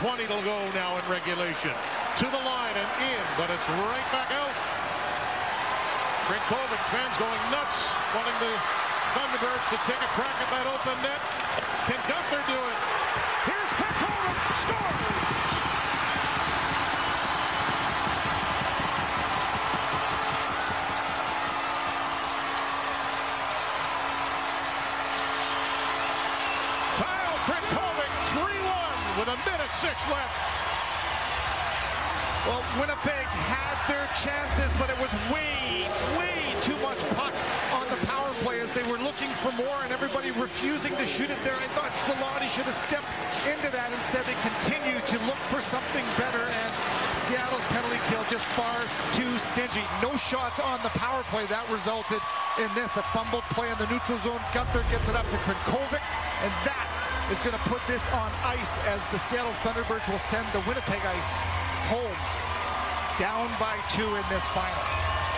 6.20 to go now in regulation. To the line and in, but it's right back out. Crnkovic fans going nuts, wanting the Thunderbirds to take a crack at that open net. Can Guenther do it? Here's Crnkovic, scores! Kyle Crnkovic, 3-1 with a minute six left. Well, Winnipeg had their chances, but it was way, way too much puck on the power play as they were looking for more and everybody refusing to shoot it there. I thought Zloty should have stepped into that. Instead, they continued to look for something better, and Seattle's penalty kill just far too stingy. No shots on the power play. That resulted in this, a fumbled play in the neutral zone. Guenther gets it up to Crnkovic, and that is going to put this on ice as the Seattle Thunderbirds will send the Winnipeg Ice home down by two in this final.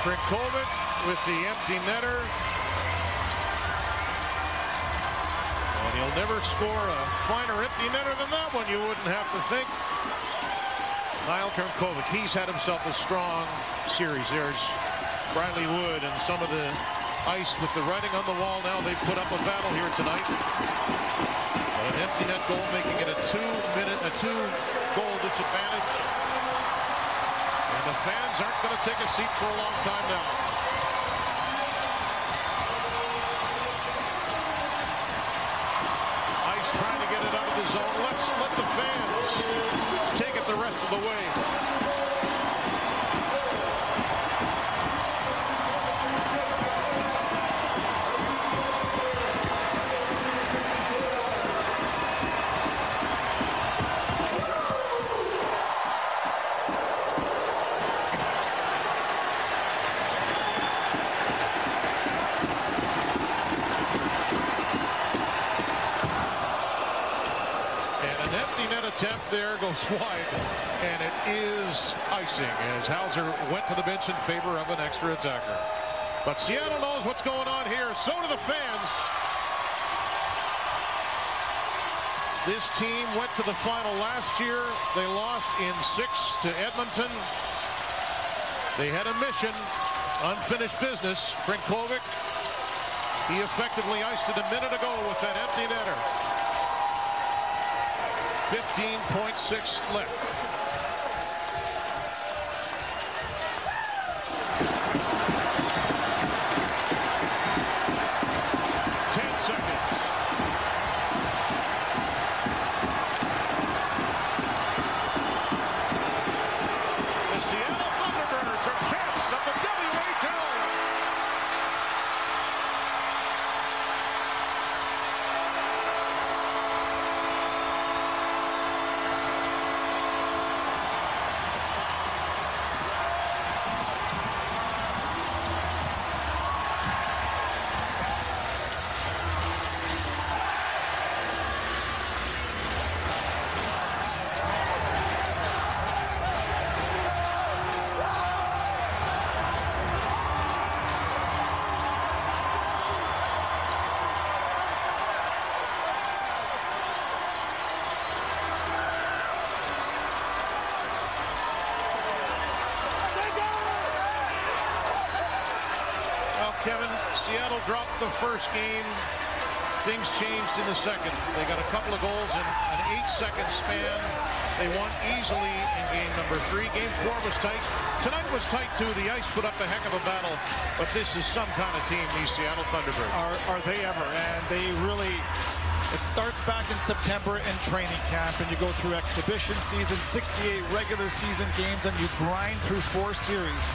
Crnkovic with the empty netter. And he'll never score a finer empty netter than that one, you wouldn't have to think. Kyle Crnkovic, he's had himself a strong series. There's Briley Wood and some of the ice with the writing on the wall now. They've put up a battle here tonight. An empty net goal making it a two-minute, a two-goal disadvantage. And the fans aren't going to take a seat for a long time now. Ice trying to get it out of the zone. Let's let the fans take it the rest of the way. And an empty net attempt there goes wide. And it is icing as Hauser went to the bench in favor of an extra attacker. But Seattle knows what's going on here. So do the fans. This team went to the final last year. They lost in six to Edmonton. They had a mission, unfinished business. Crnkovic, he effectively iced it a minute ago with that empty netter. 15.6 left. Kevin, Seattle dropped the first game. Things changed in the second. They got a couple of goals in an eight-second span. They won easily in game number three. Game four was tight. Tonight was tight, too. The Ice put up a heck of a battle. But this is some kind of team, these Seattle Thunderbirds. Are, are they ever? And they really, it starts back in September in training camp and you go through exhibition season, 68 regular season games, and you grind through four series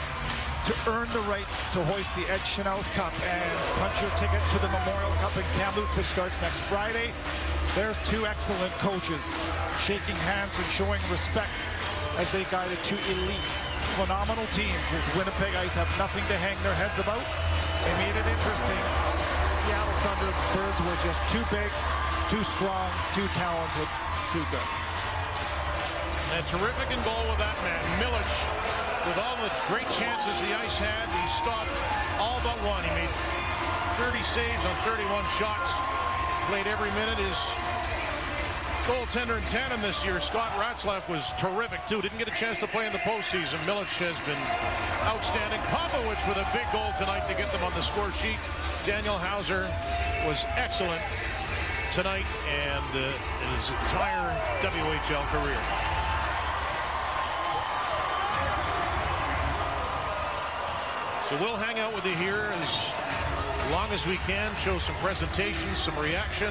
to earn the right to hoist the Ed Chynoweth Cup and punch your ticket to the Memorial Cup in Kamloops, which starts next Friday. There's two excellent coaches shaking hands and showing respect as they guided two elite, phenomenal teams as Winnipeg Ice have nothing to hang their heads about. They made it interesting. Seattle Thunderbirds were just too big, too strong, too talented, too good. And terrific in goal with that man, Milic. With all the great chances the Ice had, he stopped all but one. He made 30 saves on 31 shots. Played every minute. His goaltender in tandem this year, Scott Ratzlaff, was terrific too. Didn't get a chance to play in the postseason. Milic has been outstanding. Popowich with a big goal tonight to get them on the score sheet. Daniel Hauser was excellent tonight and uh, his entire WHL career. So we'll hang out with you here as long as we can, show some presentations, some reaction.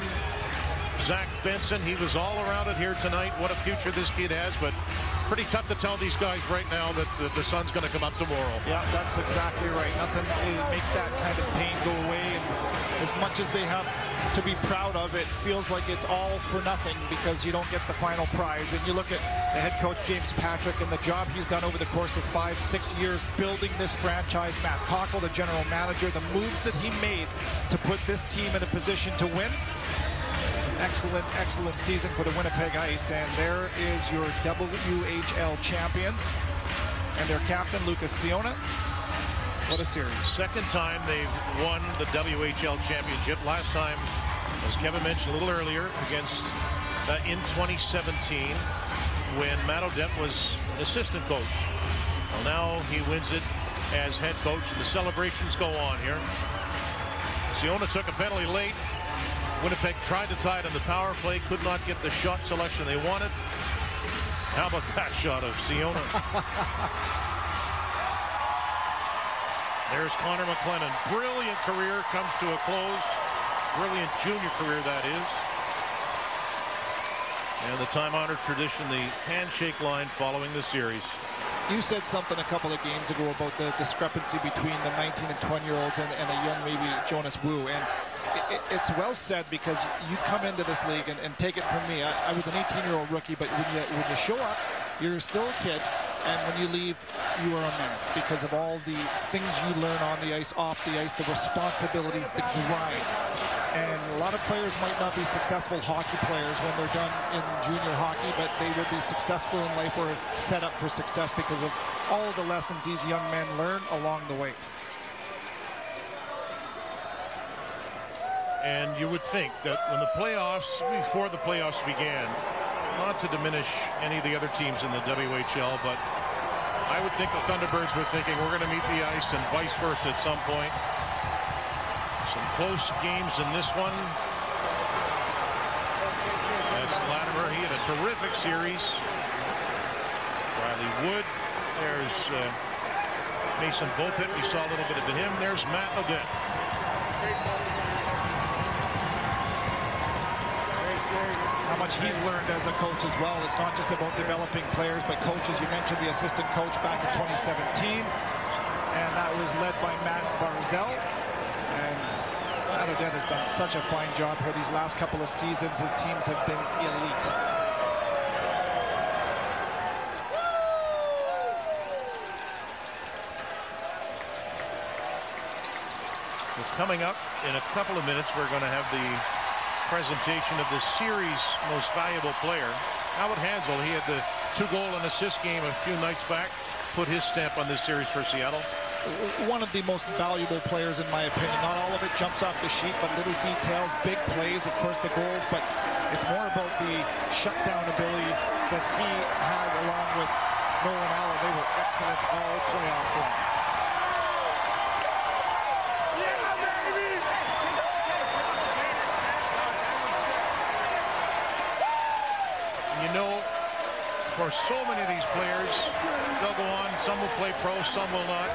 Zach Benson, he was all around it here tonight. What a future this kid has, but pretty tough to tell these guys right now that the, the sun's going to come up tomorrow. Yeah, that's exactly right. Nothing makes that kind of pain go away. And as much as they have to be proud of, it feels like it's all for nothing because you don't get the final prize. And you look at the head coach, James Patrick, and the job he's done over the course of five, six years building this franchise. Matt Cockell, the general manager, the moves that he made to put this team in a position to win excellent, excellent season for the Winnipeg Ice. And there is your WHL champions and their captain, Lucas Ciona. What a series. Second time they've won the WHL championship. Last time, as Kevin mentioned a little earlier, against uh, in 2017 when Matt O'Dette was assistant coach. Well, now he wins it as head coach, and the celebrations go on here. Ciona took a penalty late, Winnipeg tried to tie it on the power play, could not get the shot selection they wanted. How about that shot of Ciona? There's Connor McClennon. Brilliant career comes to a close. Brilliant junior career, that is. And the time-honored tradition, the handshake line following the series. You said something a couple of games ago about the discrepancy between the 19 and 20 year olds and, and a young maybe Jonas Wu. And it, it's well said because you come into this league and, and take it from me. I, I was an 18-year-old rookie, but when you, when you show up, you're still a kid, and when you leave, you are a man because of all the things you learn on the ice, off the ice, the responsibilities, the grind. And a lot of players might not be successful hockey players when they're done in junior hockey, but they will be successful in life or set up for success because of all the lessons these young men learn along the way. And you would think that when the playoffs, before the playoffs began, not to diminish any of the other teams in the WHL, but I would think the Thunderbirds were thinking we're going to meet the ice and vice versa at some point. Some close games in this one. As Latimer, he had a terrific series. Briley Wood. There's uh, Mason Beaupit. We saw a little bit of him. There's Matt O'Dette. How much he's learned as a coach as well. It's not just about developing players, but coaches. You mentioned the assistant coach back in 2017, and that was led by Matt Barzal. And Matt O'Dette has done such a fine job here these last couple of seasons. His teams have been elite. coming up in a couple of minutes, we're going to have the presentation of the series most valuable player. Albert Hanzel, he had the two goal and assist game a few nights back, put his stamp on this series for Seattle. One of the most valuable players in my opinion. Not all of it jumps off the sheet, but little details, big plays, of course the goals, but it's more about the shutdown ability that he had along with Nolan Allen. They were excellent all playoffs long. For so many of these players. They'll go on. Some will play pro, some will not.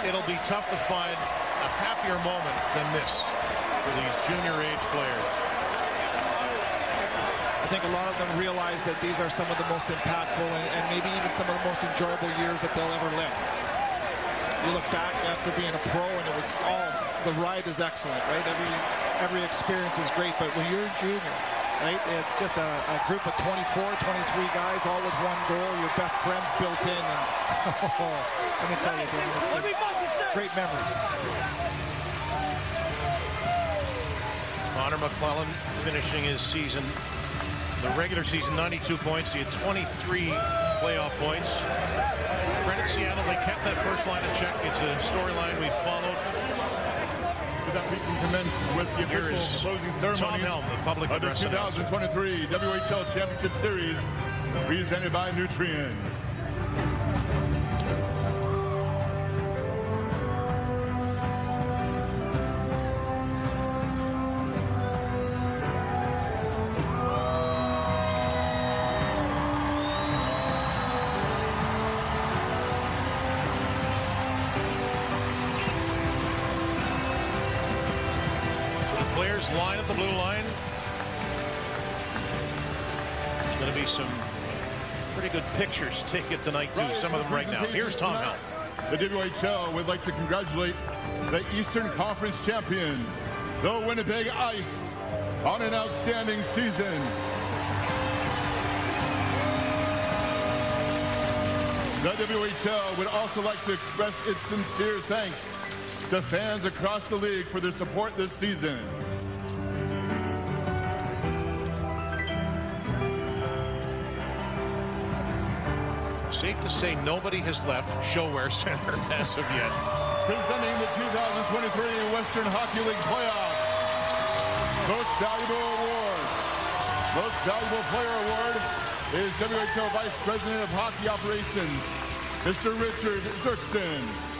It'll be tough to find a happier moment than this for these junior age players. I think a lot of them realize that these are some of the most impactful and, and maybe even some of the most enjoyable years that they'll ever live. You look back after being a pro and it was all, the ride is excellent, right? Every, every experience is great, but when you're a junior, right? It's just a, a, group of 24, 23 guys, all with one goal. Your best friends built in, and oh, let me tell you, Dan, it's great memories. Connor McClennon finishing his season, the regular season, 92 points. He had 23 playoff points. Credit Seattle, they kept that first line in check. It's a storyline we followed that we can commence with the official closing ceremonies Helm, the public of the address announcer. 2023 WHL Championship Series presented by Nutrien. Tonight, too. Some of them right now. Here's Tom. Helm. The WHL would like to congratulate the Eastern Conference champions, the Winnipeg Ice, on an outstanding season. The WHL would also like to express its sincere thanks to fans across the league for their support this season. To say nobody has left ShoWare Center as of yet. Presenting the 2023 Western Hockey League playoffs. Most Valuable Award. Most Valuable Player Award is WHL Vice President of Hockey Operations, Mr. Richard Doerksen.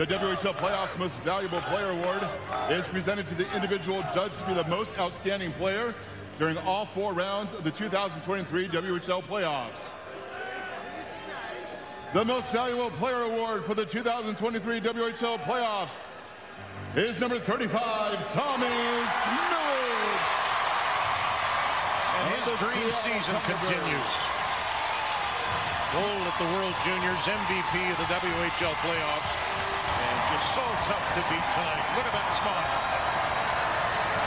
The WHL Playoffs Most Valuable Player Award is presented to the individual judged to be the most outstanding player during all four rounds of the 2023 WHL Playoffs. The Most Valuable Player Award for the 2023 WHL Playoffs is number 35, Thomas Milic. And his dream season continues. Gold at the World Juniors, MVP of the WHL playoffs. Just so tough to beat tonight. Look at that smile.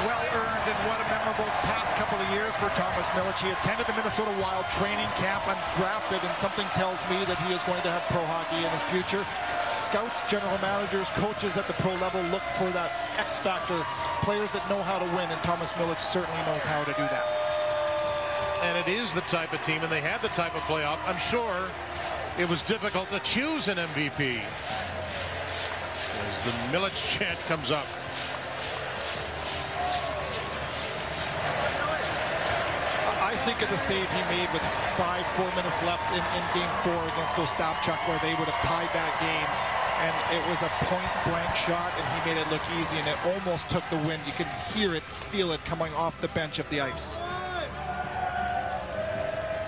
Well earned and what a memorable past couple of years for Thomas Milic. He attended the Minnesota Wild training camp undrafted and something tells me that he is going to have pro hockey in his future. Scouts, general managers, coaches at the pro level look for that X factor, players that know how to win and Thomas Milic certainly knows how to do that. And it is the type of team, and they had the type of playoff. I'm sure it was difficult to choose an MVP. As the Milic chant comes up. I think of the save he made with five, four minutes left in, in game four against Ostapchuk where they would have tied that game. And it was a point blank shot and he made it look easy and it almost took the wind. You can hear it, feel it coming off the bench of the ice.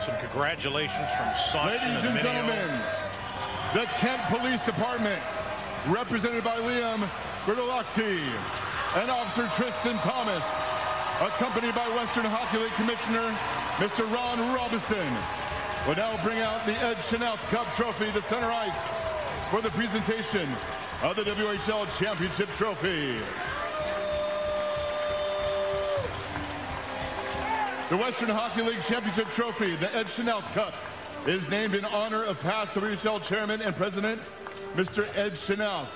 Some congratulations from Sachin Ladies and Mineo. gentlemen, the Kent Police Department, represented by Liam Bertolacci and Officer Tristan Thomas, accompanied by Western Hockey League Commissioner Mr. Ron Robinson, will now bring out the Ed Chynoweth Cup Trophy to center ice for the presentation of the WHL Championship Trophy. The Western Hockey League Championship Trophy, the Ed Chynoweth Cup, is named in honor of past WHL Chairman and President, Mr. Ed Chynoweth.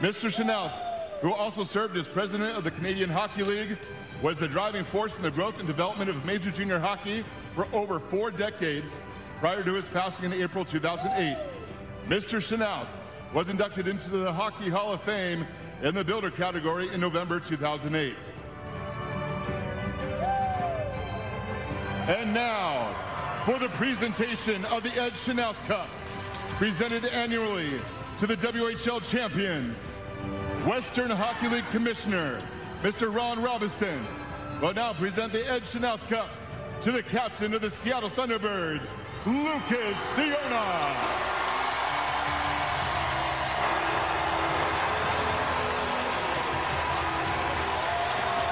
Mr. Chynoweth, who also served as President of the Canadian Hockey League, was the driving force in the growth and development of major junior hockey for over four decades prior to his passing in April 2008. Mr. Chynoweth was inducted into the Hockey Hall of Fame in the Builder category in November 2008. And now, for the presentation of the Ed Chynoweth Cup, presented annually to the WHL champions, Western Hockey League Commissioner, Mr. Ron Robinson, will now present the Ed Chynoweth Cup to the captain of the Seattle Thunderbirds, Lucas Ciona.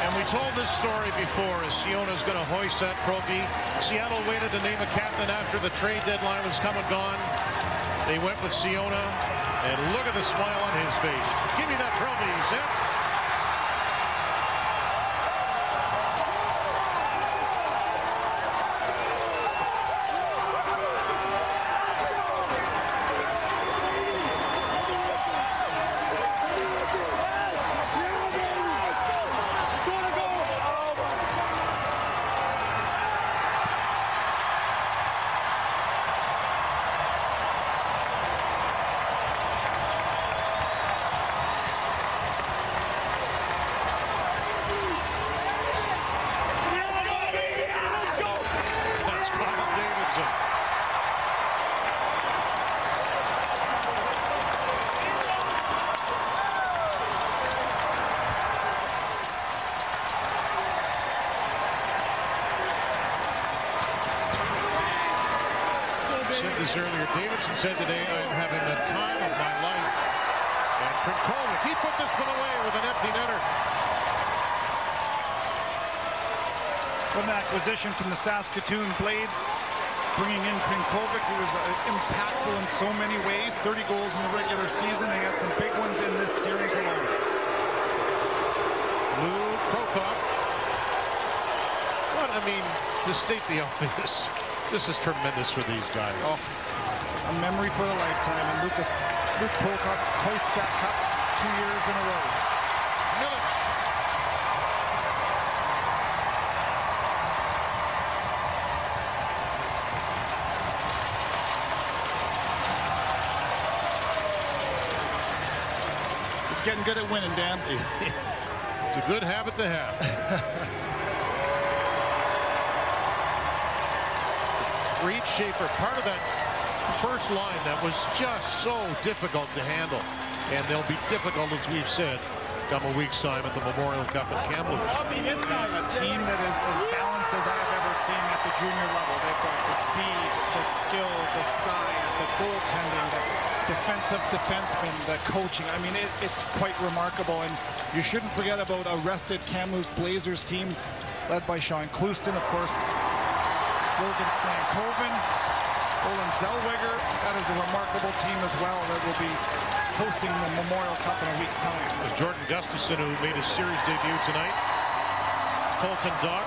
And we told this story before as Ciona's going to hoist that trophy. Seattle waited to name a captain after the trade deadline was come and gone. They went with Ciona, and look at the smile on his face. Give me that trophy, Seth. this said today, I'm having the time of my life. And Crnkovic, he put this one away with an empty netter. What an acquisition from the Saskatoon Blades. Bringing in Crnkovic, who was uh, impactful in so many ways. 30 goals in the regular season. They got some big ones in this series alone. Lou Prokop. What, I mean, to state the obvious, this is tremendous for these guys. Oh, a memory for a lifetime. And Lucas, Luke Prokop hoists that cup two years in a row. Milic. He's getting good at winning, Dan. It's a good habit to have. Reid Schaefer, part of that first line that was just so difficult to handle. And they'll be difficult, as we've said, come a week's time at the Memorial Cup in Kamloops. A team that is as balanced as I've ever seen at the junior level. They've got the speed, the skill, the size, the goaltending, the defensive defensemen, the coaching. I mean, it, it's quite remarkable. And you shouldn't forget about a rested Kamloops Blazers team led by Shaun Clouston, of course, Logan Stankoven, Olen Zellweger. That is a remarkable team as well that will be hosting the Memorial Cup in a week's time. It was Jordan Gustafson who made his series debut tonight. Colton Dach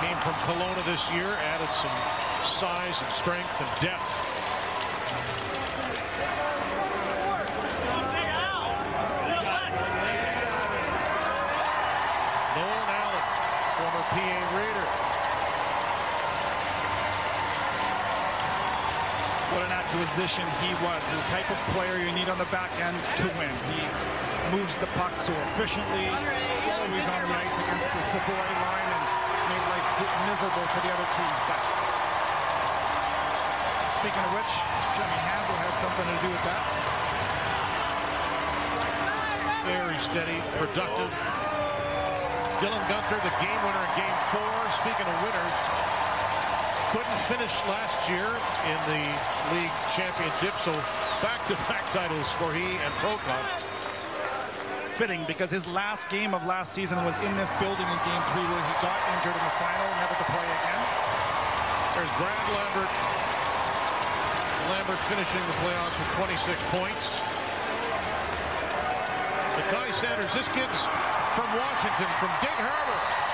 came from Kelowna this year, added some size and strength and depth. Nolan Allen, former PA Raider. What acquisition he was. The type of player you need on the back end to win. He moves the puck so efficiently, always on the ice against the Savoie line and made life miserable for the other team's best. Speaking of which, Jimmy Hanzel had something to do with that. Very steady, productive. Dylan Guenther, the game winner in game four. Speaking of winners, couldn't finish last year in the league championship, so back-to-back titles for he and Prokop. Fitting because his last game of last season was in this building in game three where he got injured in the final, never to play again. There's Brad Lambert. Lambert finishing the playoffs with 26 points. Mackay Sanders, this kid's from Washington, from Gig Harbor.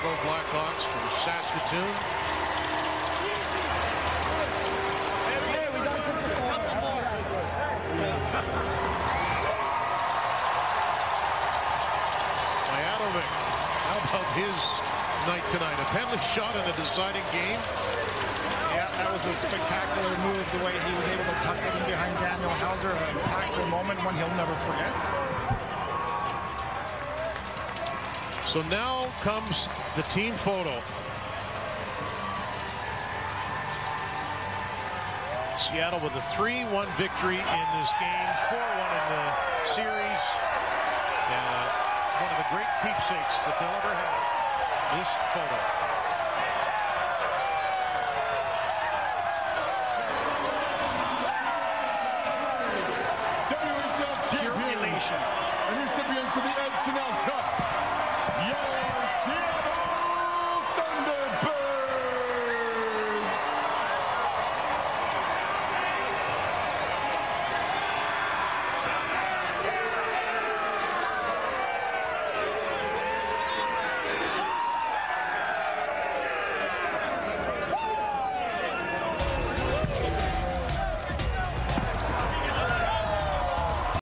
Chicago Blackhawks from Saskatoon. Myatovic, how about his night tonight? A penalty shot in a deciding game. Yeah, that was a spectacular move, the way he was able to tuck it in behind Daniel Hauser, an impactful moment, one he'll never forget. So now comes the team photo. Seattle with a 3-1 victory in this game, 4-1 in the series. And uh, one of the great keepsakes that they'll ever have, this photo. WHL champions Nation. and recipients of the Ed Chynoweth Cup,